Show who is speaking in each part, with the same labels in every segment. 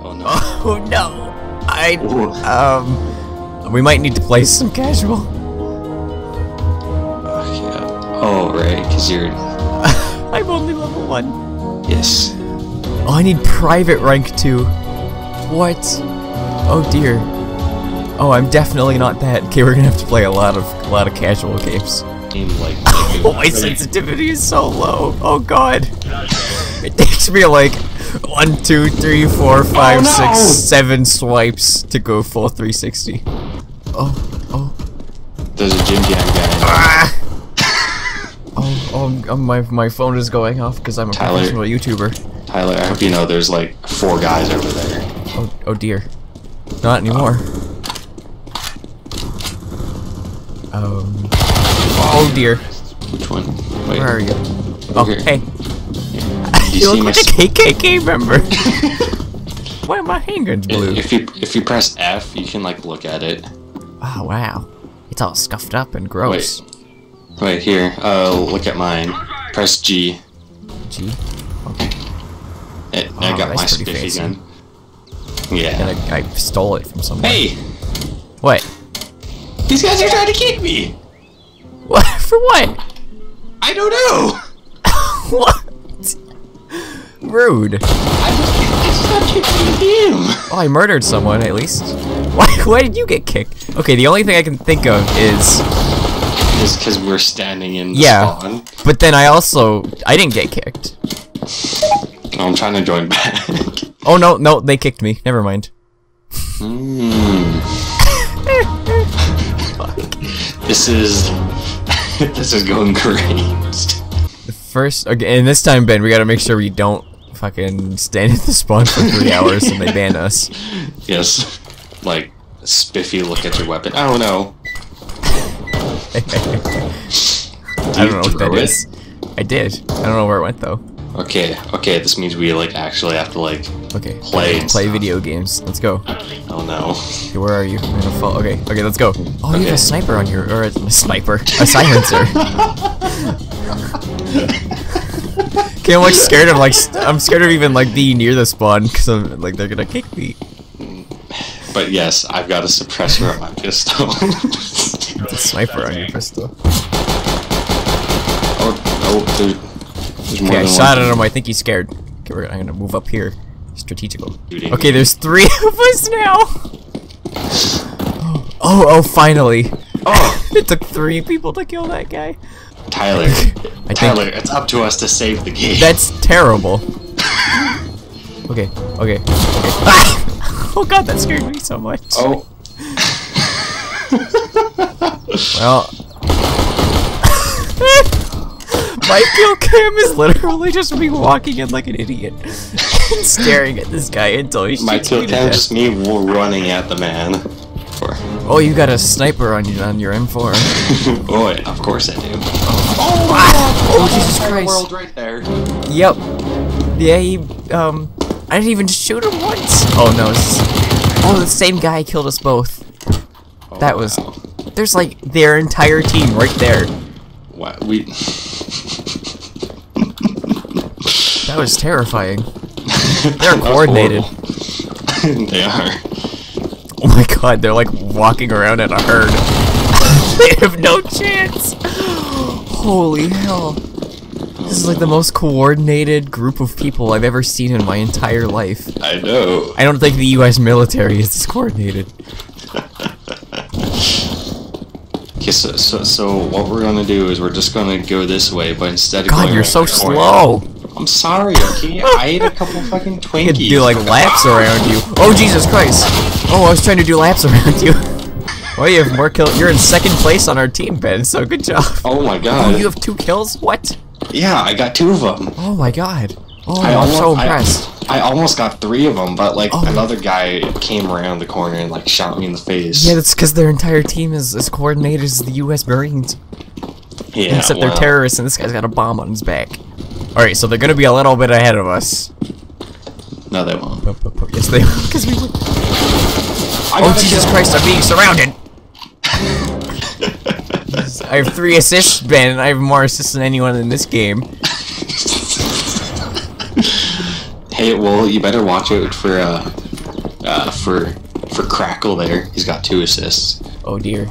Speaker 1: Oh no.
Speaker 2: Oh no! I um, we might need to play some casual.
Speaker 1: yeah. Oh right, because you're
Speaker 2: I'm only level one.
Speaker 1: yes.
Speaker 2: Oh, I need private rank two. What? Oh dear. Oh, I'm definitely not that. Okay, we're gonna have to play a lot of a lot of casual games.
Speaker 1: Seem like.
Speaker 2: Oh, my sensitivity is so low. Oh god. It takes me like one, two, three, four, five,
Speaker 1: no!
Speaker 2: six, seven swipes to go full 360. Oh, oh,
Speaker 1: There's a Jim Jam guy.
Speaker 2: ah! Oh, oh, oh, my my phone is going off because I'm a
Speaker 1: Tyler.
Speaker 2: professional YouTuber.
Speaker 1: Tyler, I hope you know there's like four guys over there.
Speaker 2: Oh, oh dear. Not anymore. Um. Oh dear.
Speaker 1: Which one? Wait.
Speaker 2: Where are you? Oh,
Speaker 1: Here.
Speaker 2: hey.
Speaker 1: Do
Speaker 2: You
Speaker 1: you see
Speaker 2: look
Speaker 1: my?
Speaker 2: like a KKK member. Why are my handguns blue?
Speaker 1: If you if you press F, you can like look at it.
Speaker 2: Oh wow. It's all scuffed up and gross.
Speaker 1: Wait here. Uh, look at mine. Press G.
Speaker 2: Gee.
Speaker 1: It,
Speaker 2: Oh,
Speaker 1: I got my
Speaker 2: that's pretty
Speaker 1: spiffy
Speaker 2: fancy.
Speaker 1: gun.
Speaker 2: And
Speaker 1: Yeah.
Speaker 2: I, I stole it from someone.
Speaker 1: Hey,
Speaker 2: What?
Speaker 1: these guys are trying to kick me.
Speaker 2: What? For what?
Speaker 1: I don't know.
Speaker 2: what? Rude.
Speaker 1: I just I just got kicked from.
Speaker 2: Oh, I murdered someone at least. Why, why did you get kicked? Okay, the only thing I can think of is,
Speaker 1: Just because we're standing in the
Speaker 2: Yeah.
Speaker 1: spawn.
Speaker 2: but then I also, I didn't get kicked.
Speaker 1: I'm trying to join back.
Speaker 2: Oh no, no, they kicked me. Never mind.
Speaker 1: Hmm. This is this is going great.
Speaker 2: First, okay, and this time, Ben, we gotta make sure we don't fucking stand at the spawn for three hours and they ban us.
Speaker 1: Yes, like spiffy. Look at your weapon. Oh no.
Speaker 2: I don't know what that
Speaker 1: it?
Speaker 2: is. I did. I don't know where it went though.
Speaker 1: Okay, okay. This means we like actually have to like.
Speaker 2: Okay.
Speaker 1: Play
Speaker 2: Play
Speaker 1: stuff.
Speaker 2: video games. Let's go.
Speaker 1: Oh no.
Speaker 2: Okay, where are you? I'm gonna fall. Okay, okay, let's go. Oh, you have a sniper on your, or a sniper, a silencer. okay, I'm like scared of like, I'm scared of even like being near the spawn because I'm like they're gonna kick me.
Speaker 1: But yes, I've got a suppressor on my pistol.
Speaker 2: A sniper on your pistol.
Speaker 1: oh, oh, there, there's more
Speaker 2: Okay, I shot
Speaker 1: one
Speaker 2: at him. I think he's scared. Okay, we're, I'm gonna move up here. Strategical. Okay, there's three of us now. Oh, oh, finally.
Speaker 1: Oh,
Speaker 2: It took three people to kill that guy.
Speaker 1: Tyler.
Speaker 2: I
Speaker 1: Tyler,
Speaker 2: think
Speaker 1: it's up to us to save the game.
Speaker 2: that's terrible. Okay, okay, okay. Ah! Oh god, that scared me so much.
Speaker 1: oh.
Speaker 2: Well. My kill cam is literally just me walking in like an idiot and staring at this guy until he
Speaker 1: My kill cam
Speaker 2: death.
Speaker 1: just me running at the man.
Speaker 2: Oh, you got a sniper on your on your M4.
Speaker 1: oh, of course I do.
Speaker 2: Oh, Jesus Christ.
Speaker 1: World right there.
Speaker 2: Yep. Yeah, he, um, I didn't even shoot him once. Oh, no. It's, oh, the same guy killed us both.
Speaker 1: Oh,
Speaker 2: That was-
Speaker 1: wow.
Speaker 2: There's, like, their entire team right there.
Speaker 1: Wow, we.
Speaker 2: That was terrifying. They're coordinated.
Speaker 1: they are.
Speaker 2: Oh my god, they're, like, walking around in a herd. they have no chance. Holy hell. This is, like, the most coordinated group of people I've ever seen in my entire life.
Speaker 1: I know.
Speaker 2: I don't think the US military is this coordinated.
Speaker 1: Okay, so, so so what we're gonna do is we're just gonna go this way, but instead of
Speaker 2: God,
Speaker 1: going
Speaker 2: you're so slow.
Speaker 1: I'm sorry, okay? I ate a couple fucking
Speaker 2: You
Speaker 1: Twinkies.
Speaker 2: could do like laps around you. Oh Jesus Christ! Oh, I was trying to do laps around you. Well, you have more kills. You're in second place on our team, Ben. So good job.
Speaker 1: Oh my god.
Speaker 2: Oh,
Speaker 1: god.
Speaker 2: you have two kills. What?
Speaker 1: Yeah, I got two of them.
Speaker 2: Oh my God. Oh,
Speaker 1: I
Speaker 2: I'm so
Speaker 1: almost- I-
Speaker 2: impressed.
Speaker 1: I, almost got three of them, but like
Speaker 2: Oh.
Speaker 1: another guy came around the corner and like shot me in the face.
Speaker 2: Yeah, that's because their entire team is as coordinated as the U.S. Marines,
Speaker 1: yeah
Speaker 2: except they're terrorists, and this guy's got a bomb on his back. All right, so they're gonna be a little bit ahead of us.
Speaker 1: No, they won't.
Speaker 2: Yes, they because we. Oh Jesus. Christ! I'm being surrounded. I have three assists, Ben. I have more assists than anyone in this game.
Speaker 1: Hey, well, you better watch out for uh uh, for for Crackle there. He's got two assists.
Speaker 2: Oh dear.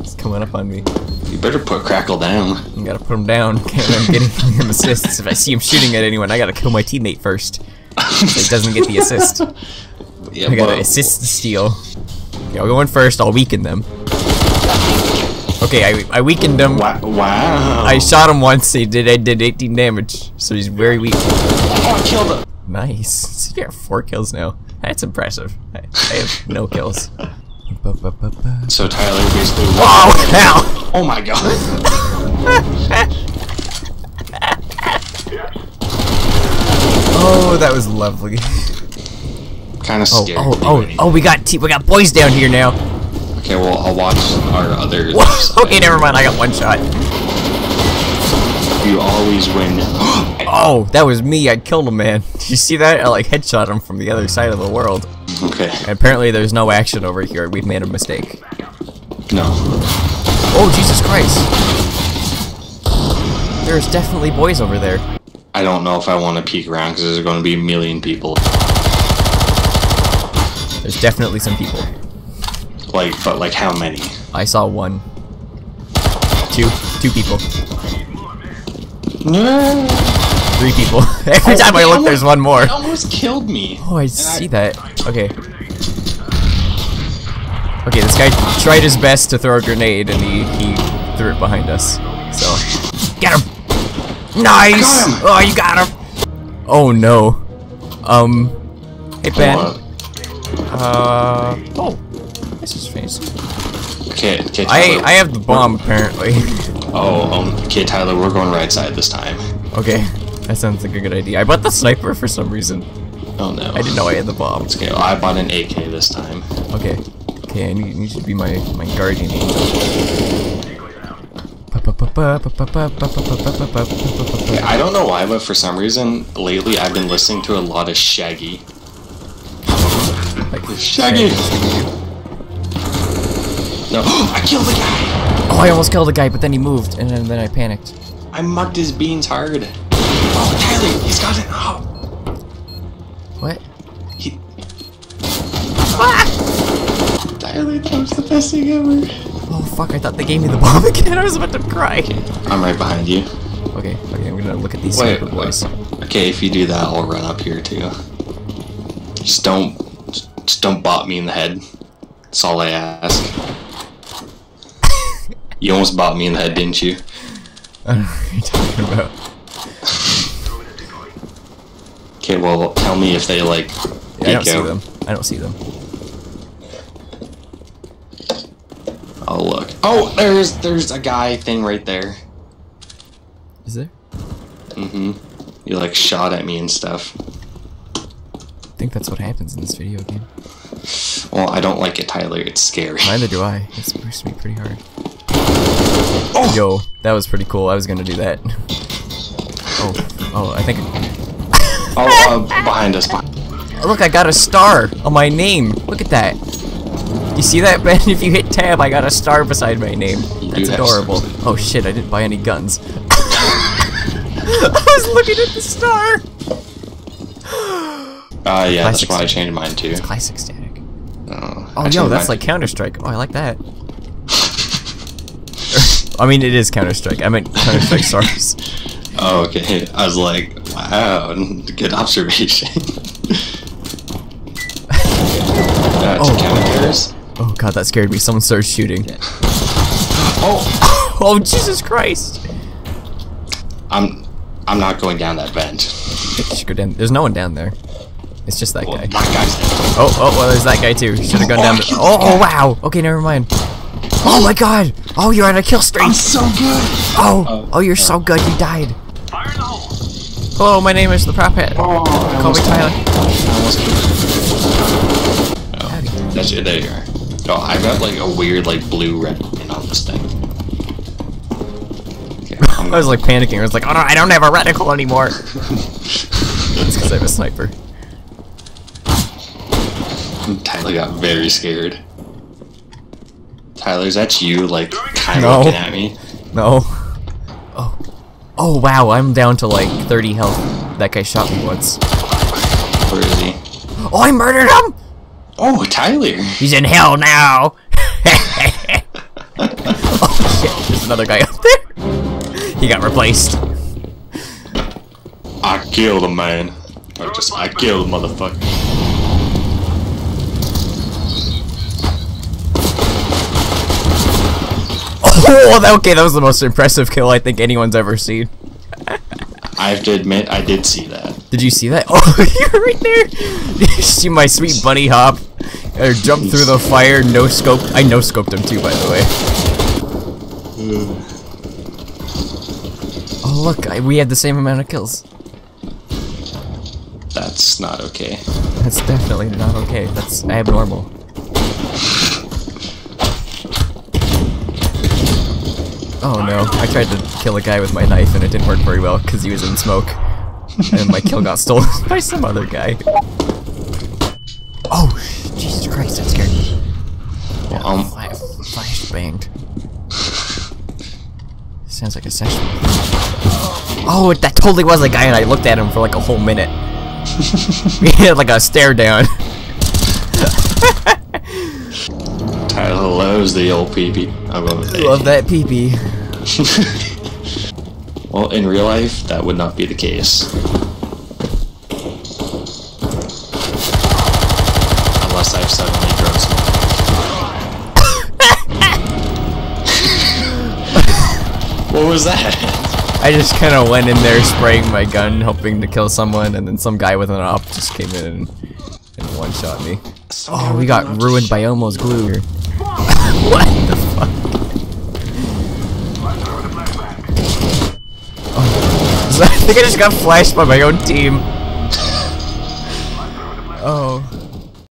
Speaker 2: He's coming up on me.
Speaker 1: You better put Crackle down.
Speaker 2: I gotta put him down. I'm getting him assists. If I see him shooting at anyone, I gotta kill my teammate first. So he doesn't get the assist.
Speaker 1: Yeah,
Speaker 2: I gotta
Speaker 1: but-
Speaker 2: assist the steal. Okay, I'll go in first. I'll weaken them. Okay, I, I weakened him.
Speaker 1: Wow! wow.
Speaker 2: I shot him once. He did. I did 18 damage. So he's very weak.
Speaker 1: Oh, I killed him.
Speaker 2: Nice. So you got four kills now. That's impressive. I, I have no kills.
Speaker 1: So Tyler basically.
Speaker 2: Oh hell!
Speaker 1: Oh my god.
Speaker 2: Oh, that was lovely.
Speaker 1: kind of
Speaker 2: Oh, oh, oh, oh! We got te- we got boys down here now.
Speaker 1: Okay, well I'll watch our other.
Speaker 2: okay, never mind. I got one shot.
Speaker 1: You always win.
Speaker 2: Oh, that was me. I killed a man. Did you see that? I like headshot him from the other side of the world.
Speaker 1: okay.
Speaker 2: And apparently, there's no action over here. We've made a mistake.
Speaker 1: No.
Speaker 2: Oh, Jesus Christ! There's definitely boys over there.
Speaker 1: I don't know if I want to peek around because there's going to be a million people.
Speaker 2: There's definitely some people.
Speaker 1: Like, but like how many?
Speaker 2: I saw one, two, two people,
Speaker 1: No.
Speaker 2: three people. Every
Speaker 1: Oh,
Speaker 2: time I look, there's one more.
Speaker 1: Almost killed me.
Speaker 2: Oh, I
Speaker 1: And
Speaker 2: see that. Okay. Okay, this guy tried his best to throw a grenade and he, he threw it behind us. So, get him! Nice!
Speaker 1: got him!
Speaker 2: Oh, you got him! Oh no. Um, hey Ben. Uh, oh, this is fancy.
Speaker 1: on. Okay, okay,
Speaker 2: I
Speaker 1: Tyler.
Speaker 2: I have the bomb apparently.
Speaker 1: Oh, um, okay, Tyler, we're going right side this time.
Speaker 2: okay, that sounds like a good idea. I bought the sniper for some reason.
Speaker 1: Oh no.
Speaker 2: I didn't know I had the bomb.
Speaker 1: It's Okay, well, I bought an AK this time.
Speaker 2: Okay. Okay, I need, need you to be my, my guardian angel.
Speaker 1: I don't know why, but for some reason, lately I've been listening to a lot of Shaggy.
Speaker 2: Like,
Speaker 1: Shaggy! No, I killed the guy!
Speaker 2: Oh, I almost killed the guy, but then he moved, and then, then I panicked.
Speaker 1: I mugged his beans hard. Oh, Tyler, he's got it. Oh,
Speaker 2: What?
Speaker 1: he... Tyler, that was the best thing ever.
Speaker 2: Oh, fuck, I thought they gave me the bomb again. I was about to cry.
Speaker 1: I'm right behind you.
Speaker 2: Okay, okay, I'm gonna look at these
Speaker 1: Wait,
Speaker 2: boys.
Speaker 1: Okay, if you do that, I'll run up here too. Just don't, just don't bot me in the head. That's all I ask. You almost bot me in the head, didn't you?
Speaker 2: I don't know what you're talking about.
Speaker 1: Okay, well, tell me if they like.
Speaker 2: Yeah, I don't see
Speaker 1: out.
Speaker 2: them. I don't see them.
Speaker 1: I'll look. Oh, there's there's a guy thing right there.
Speaker 2: Is there?
Speaker 1: Mm-hmm. You like shot at me and stuff.
Speaker 2: I think that's what happens in this video game.
Speaker 1: Well, I don't like it, Tyler. It's scary.
Speaker 2: Neither do I. It's supposed to be pretty hard.
Speaker 1: Oh!
Speaker 2: Yo, that was pretty cool. I was gonna do that. Oh, oh, I think.
Speaker 1: Oh, uh, behind us. Behind.
Speaker 2: Look, I got a star on my name. Look at that. You see that, Ben? If you hit tab, I got a star beside my name. That's adorable. Oh shit, I didn't buy any guns. I was looking at the star.
Speaker 1: Uh, yeah, that's why I changed mine too.
Speaker 2: Classic static.
Speaker 1: Oh,
Speaker 2: Oh, yo, that's like Counter Strike. Oh, I like that. I mean, it is Counter Strike. I meant Counter Strike Stars.
Speaker 1: Oh, okay. I was like, wow, good observation. uh,
Speaker 2: Oh.
Speaker 1: counters.
Speaker 2: Oh god, that scared me. Someone started shooting.
Speaker 1: Oh,
Speaker 2: Oh Jesus Christ!
Speaker 1: I'm, I'm not going down that vent.
Speaker 2: I think you should go down. There's no one down there. It's just that
Speaker 1: Well,
Speaker 2: guy.
Speaker 1: that.
Speaker 2: Oh, oh, well, there's that guy too. Should have gone
Speaker 1: Oh,
Speaker 2: down.
Speaker 1: I
Speaker 2: The-
Speaker 1: killed
Speaker 2: oh, oh, wow. Okay, never mind. Oh my god. Oh, you're on a kill streak.
Speaker 1: I'm so good.
Speaker 2: Oh, oh, oh you're so good. You died. Hello, oh, my name is the Prop Hat.
Speaker 1: Oh, I
Speaker 2: Call me Tyler.
Speaker 1: I almost killed him.
Speaker 2: Howdy.
Speaker 1: Oh, that's it. There you are. Oh, I got like a weird like blue red line on this thing. Okay, I'm
Speaker 2: I was like panicking. I was like, oh no, I don't have a reticle anymore. It's because I have a sniper.
Speaker 1: Tyler got very scared. Tyler, is that you, like, kind of
Speaker 2: No.
Speaker 1: looking at me?
Speaker 2: No. Oh. Oh wow, I'm down to like 30 health. That guy shot me once.
Speaker 1: Where is he?
Speaker 2: Oh, I murdered him!
Speaker 1: Oh, Tyler.
Speaker 2: He's in hell now. oh shit! There's another guy up there. He got replaced.
Speaker 1: I killed a man. Or just, I killed a motherfucker.
Speaker 2: Oh, okay, that was the most impressive kill I think anyone's ever seen.
Speaker 1: I have to admit, I did see that.
Speaker 2: Did you see that? Oh, you're right there. Did you see my sweet bunny hop? Or jump through the fire, no scope. I no scoped him too, by the way. Oh look, I, we had the same amount of kills.
Speaker 1: That's not okay.
Speaker 2: That's definitely not okay. That's abnormal. Oh no, I tried to kill a guy with my knife and it didn't work very well because he was in smoke. and my kill got stolen by some other guy. Oh, Jesus Christ, that scared me.
Speaker 1: Well, um,
Speaker 2: Flash, flash banged. Sounds like a session. Oh, that totally was a guy, and I looked at him for like a whole minute. we had like a stare down.
Speaker 1: Tyler loves the old peepee. I love it.
Speaker 2: Love that peepee.
Speaker 1: Well, in real life, that would not be the case. Unless I've suddenly grown some. what was that?
Speaker 2: I just kind of went in there spraying my gun, hoping to kill someone, and then some guy with an op just came in and, and one shot me. Oh, we got ruined by Elmo's glue. here. what I think I just got flashed by my own team. Oh.